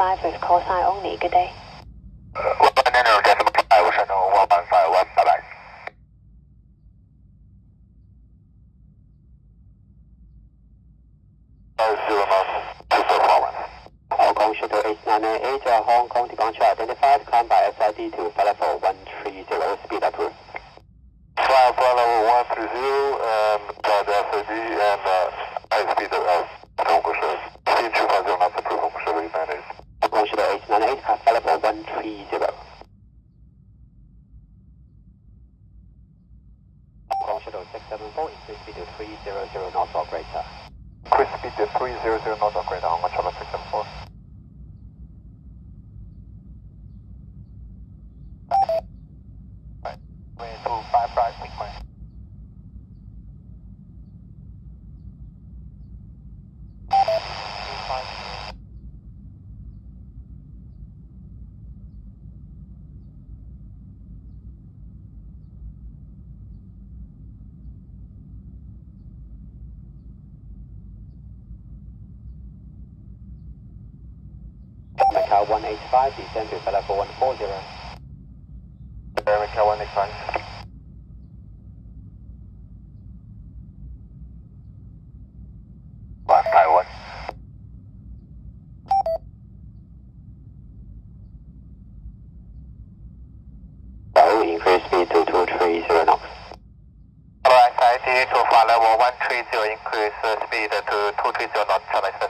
5 with call sign only. Good day. I know Bye bye. Hong Kong Shuttle Hong Kong identified, climb by SID to platform 130, speed 130. Hong Shuttle 674, increase speed to 300 knots operator. Chris speed to three zero zero knots upgrade Hong Air Macau 185, descend to Palaco 140. Air Macau 185. Increase speed to 230 knots. Alright, ID to fire 130, increase uh, speed to 230 knots, challenge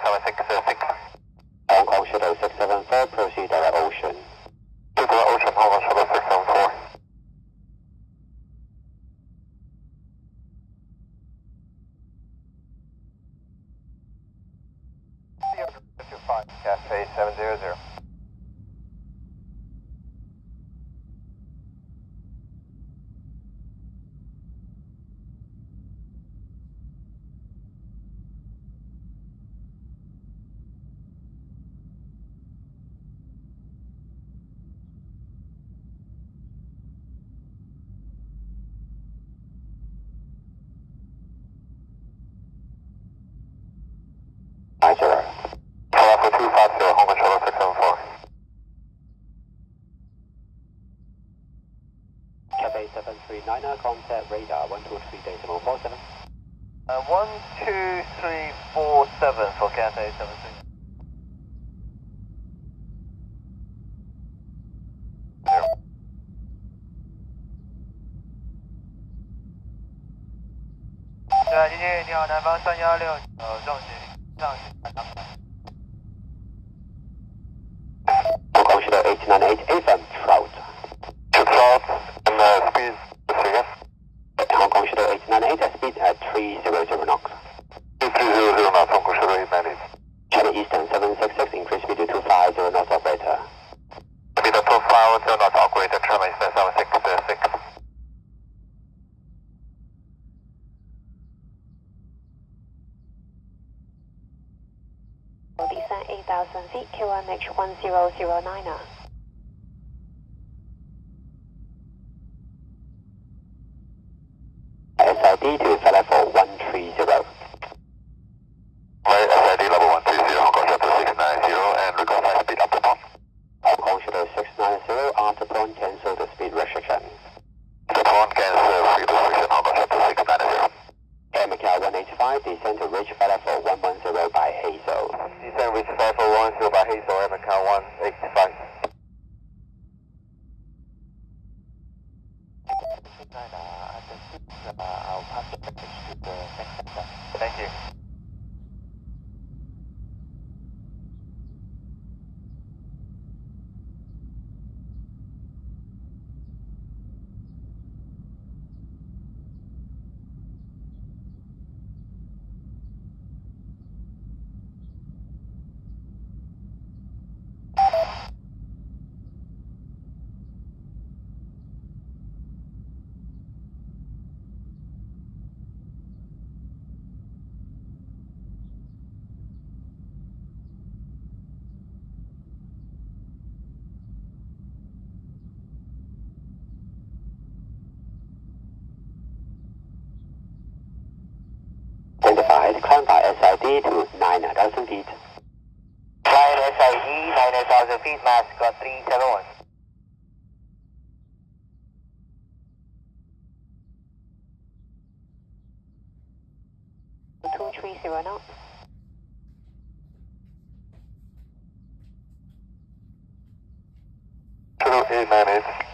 Oak Ocean 0674, proceed at Ocean. Eagle Ocean, Home 0674. Cathay 700. 9-0. 250, home controller 674. Cathay 7390, contact radar 123.47. Uh, 12347 for Cafe 7390. Uh, 今天一定要南方三幺六，呃，撞击。Commissioner 898 FM To and Hong Kong 898 speed at 300 knots. 300 knots, Hong Kong 898. China Eastern 766, increase speed to 250 knots operator. Speed to 250 knots operator, Channel Descend 8,000 feet, QNH 1009er. SID to flight level 130. Right, SID level one three zero Hong Kong Shuttle six nine zero and request high speed up to pump. Hong Kong Shuttle 690, after point cancel the speed restriction. The phone cancel free restriction Hong Kong Shuttle six nine zero. Air Macau 185, descend to reach flight level 110 by Hazel. Descend reach five four one zero by Hazel M account one eight five. SID to 9000 feet. Flying SID 98,000 feet, mass got 371. Two three zero knots. Zero eight nine eight.